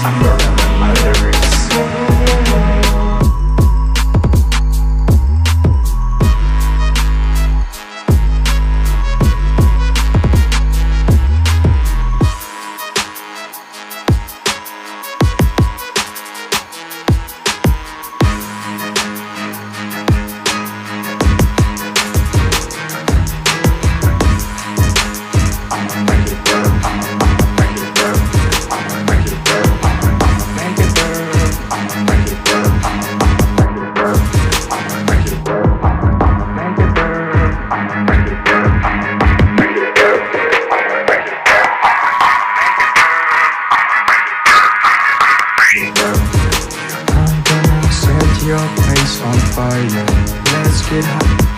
I'm September. your place on fire. Let's get hot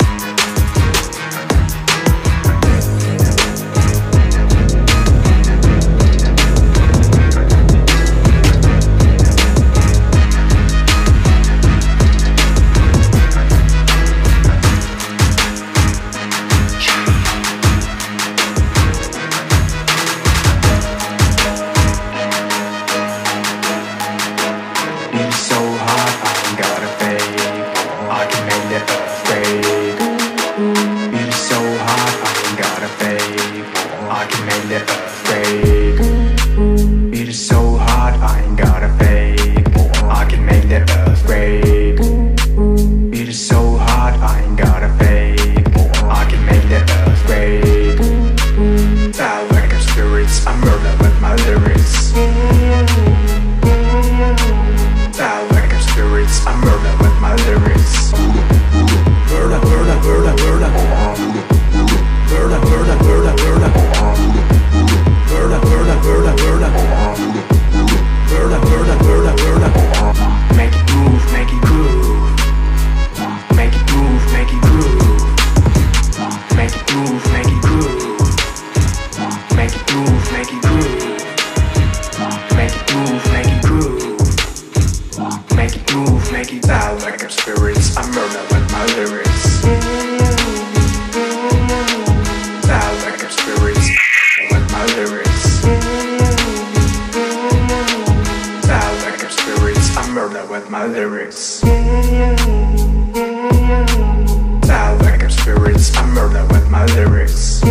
Now like I'm spirits, I murder with my lyrics. Now like I'm spirits, with my lyrics. Now like I'm spirits, I murder with my lyrics. Now like I'm spirits, I murder with my lyrics.